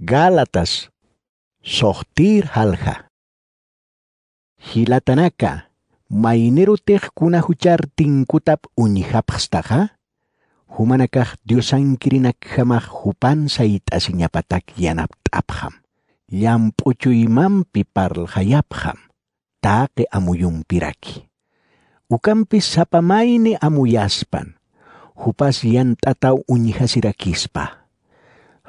Gálatas, sohtir halja. Hilatanaka, mainerutech kuna huchar tinkutap uñihapxtaja, humanakah diosankirinak hamah hupan sait asinyapatak yanap tapham. Yam puchuyimampi parlhayapjam, taque amuyum piraki. Ukampis sapamaini amuyaspan, hupas yan tataw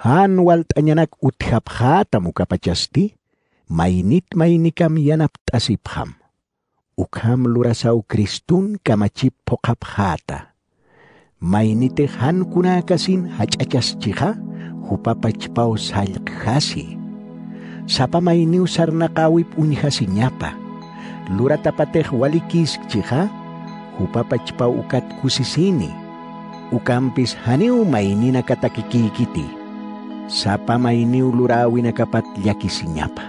uñihasirakispa. Han walt'añanak utjapjata mukapachasti, mainit mainikam yanap tasipham. Ukham lurasau kristun kamachip pokapjata. Mainite han kunakasin hachachaschiha, hupapachpau salkhasi. Sapa mainiu sarnakawip unyhasinyapa. Luratapateh walikis chiha, hupapachpau ukat kusisini. Ukampis haniu mainina katakikikiti sapa mainiu lurawi nakapat yakisinyapa.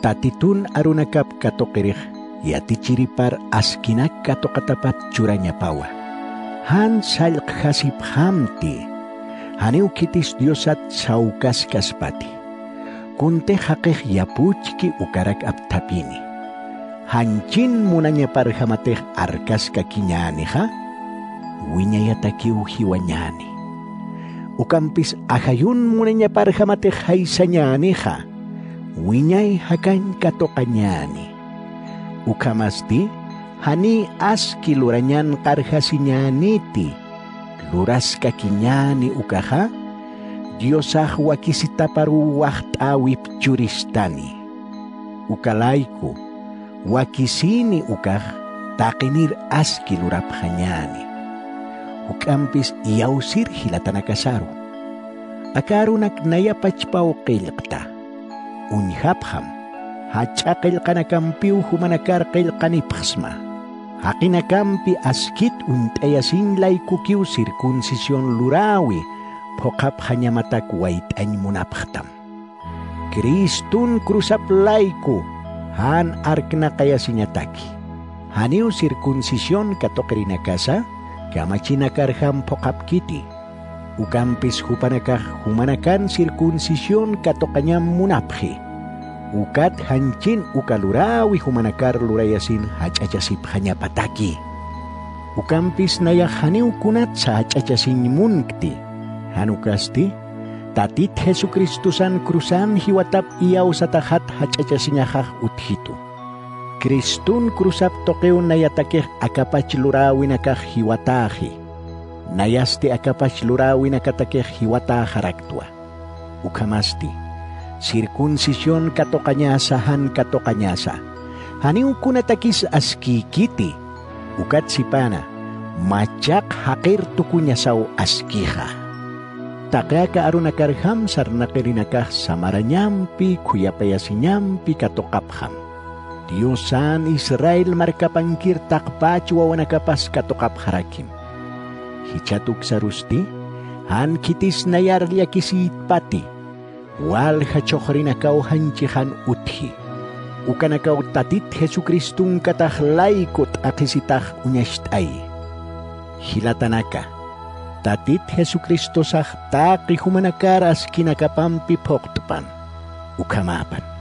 Tatitun arunakap katokerih ciripar askinak katokatapat curanya pawa. Han salk hasip hamti, haniu kitis diosat saukas kaspati. Kunte hakeh yapuchki ukarak aptapini. Hancin munanya parhamateh arkas kakinyani ha? Winyayataki uhiwanyani ukampis ahayun munanya parhamate haisanyani ha. Winyay hakan katokanyani. Ukamasti hani aski. Luras kakinyani ukaha. Diosah wakisita paru wahtawip curistani. Ukalaiku wakisini ukah takinir aski lurap hanyani ukampis iyausir hilatanakasaru. Akarunak nayapachpao qilqta. Unhapham, hachaqil kanakampiu humanakar qilqanipxma. Hakinakampi askit untayasin kukiu circuncisión lurawi, waitany munapxtam. Kristun krusap laiku, han arkna kaya sinyataki. Haniu circuncisión katokrinakasa, kamachina karham pokap kiti. Ukampis hupanakah humanakan sirkunsisyon katokanyam munaphi. Ukat hancin ukalurawi humanakar lurayasin hachachasip hanya pataki. Ukampis naya haniu kunat sa hachachasin munkti. Hanukasti, tatit Jesucristusan krusan hiwatap iyaw sa tahat hachachasinyahah uthitu. Kristun krusap tokeo nayatakeh akapach lurawin akah hiwatahi. Nayasti akapach lurawin akatakeh hiwata haraktua. Ukamasti, sirkunsisyon katokanyasa katokanyasa. Haniu kunatakis askikiti, ukat sipana, macak hakir tukunya sau askiha. Takaka arunakarham sarnakirinakah samaranyampi kuyapayasinyampi katokapham Diosan Israel markapangkir takpachu kapas katokap harakim. Hichatuk sarusti, han kitis nayar kisit pati, wal hachohrinakaw hanchihan uthi. Ukanakaw tatit Jesukristun katah laikot akisitah unyashtay. Hilatanaka, tatit Jesucristo sah taki humanakaras kinakapampi poktpan, ukamapan.